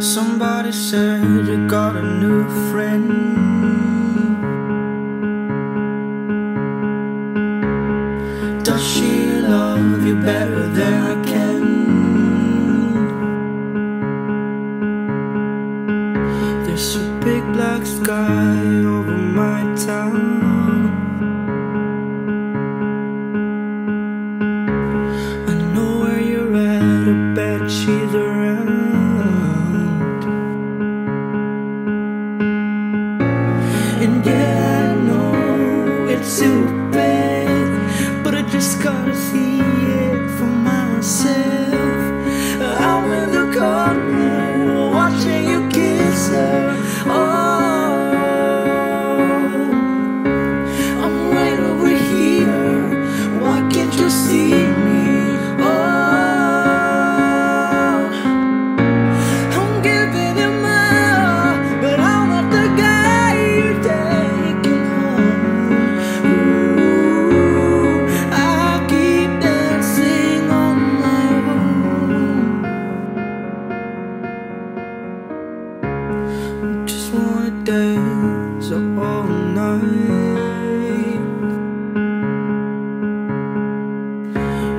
Somebody said you got a new friend Does she love you better than I can? There's a big black sky over my town I know where you're at, I bet she's And yeah, I know it's stupid, but I just gotta see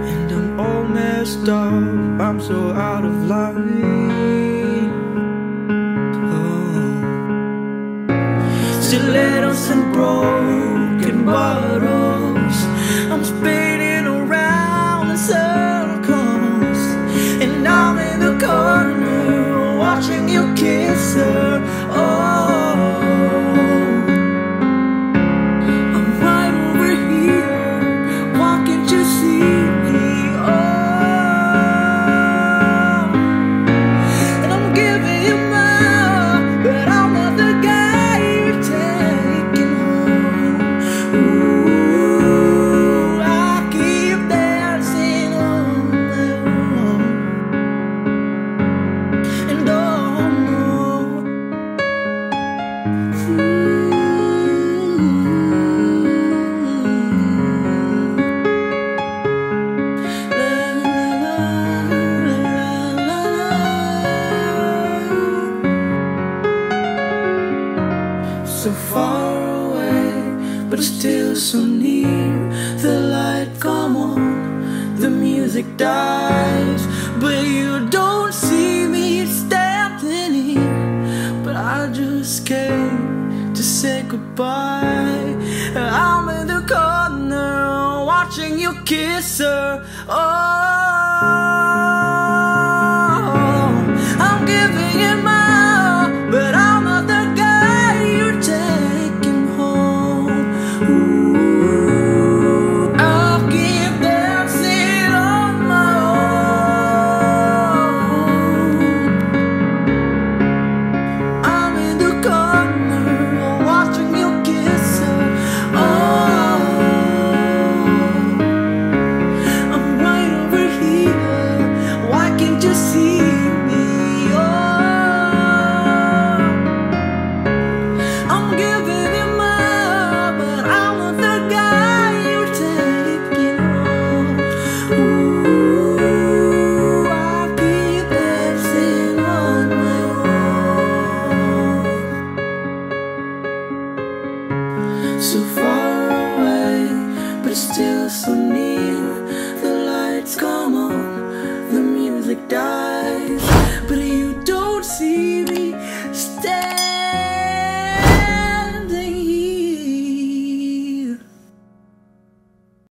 And I'm all messed up, I'm so out of line. Oh. Stilettos and broken bottles, I'm spinning around in circles. And I'm in the corner watching you kiss her. So far away, but still so near. The light come on, the music dies, but you don't see me standing here. But I just came to say goodbye. I'm in the corner watching you kiss her. Oh, baby.